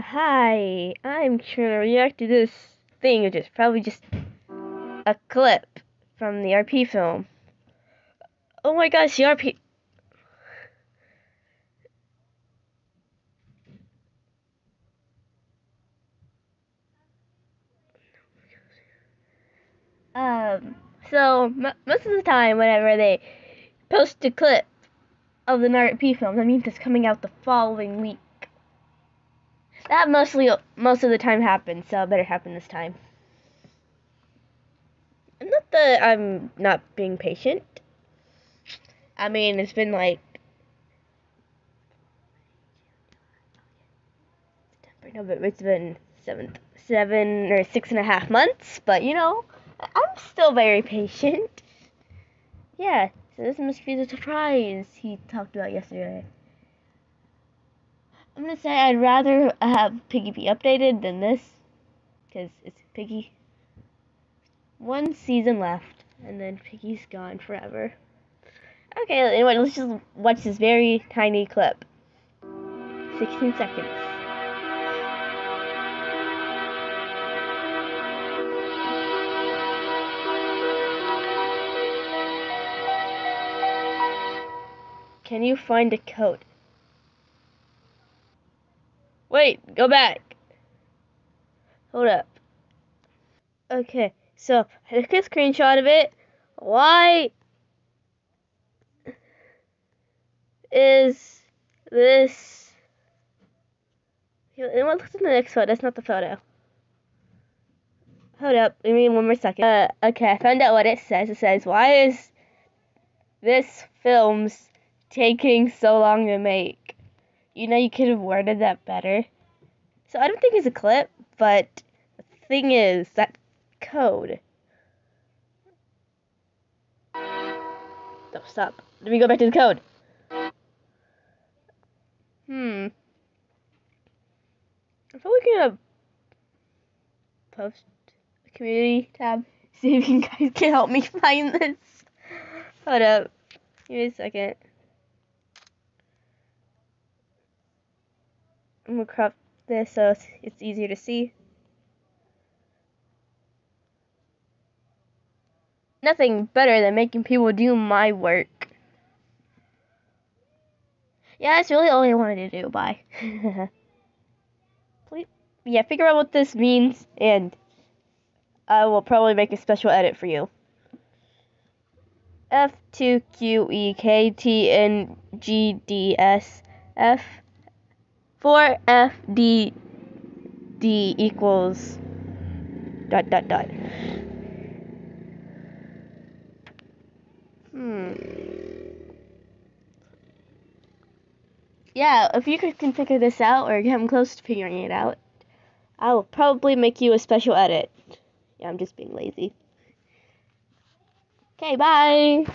Uh, hi. I'm trying to react to this thing, which is probably just a clip from the RP film. Oh my gosh, the RP. Um, so most of the time, whenever they post a clip of the RP film, that means it's coming out the following week. That mostly most of the time happens, so it better happen this time. Not that I'm not being patient. I mean, it's been like no, but it's been seven, seven or six and a half months. But you know, I'm still very patient. Yeah, so this must be the surprise he talked about yesterday. I'm gonna say I'd rather have Piggy be updated than this, because it's Piggy. One season left, and then Piggy's gone forever. Okay, anyway, let's just watch this very tiny clip. 16 seconds. Can you find a code? Wait, go back. Hold up. Okay, so I took a screenshot of it. Why is this? What looks in the next photo? That's not the photo. Hold up, give me one more second. Uh, okay, I found out what it says. It says, "Why is this film's taking so long to make?" You know, you could have worded that better. So I don't think it's a clip, but the thing is that code. Stop, stop. Let me go back to the code. Hmm. I'm probably gonna post community tab. See if you guys can help me find this. Hold up. Give me a second. I'm gonna crop this so it's easier to see. Nothing better than making people do my work. Yeah, that's really all I wanted to do. Bye. Please, yeah, figure out what this means, and I will probably make a special edit for you. F two Q E K T N G D S F four F D D equals dot dot dot. Hmm. Yeah, if you can figure this out or come close to figuring it out, I will probably make you a special edit. Yeah, I'm just being lazy. Okay, bye.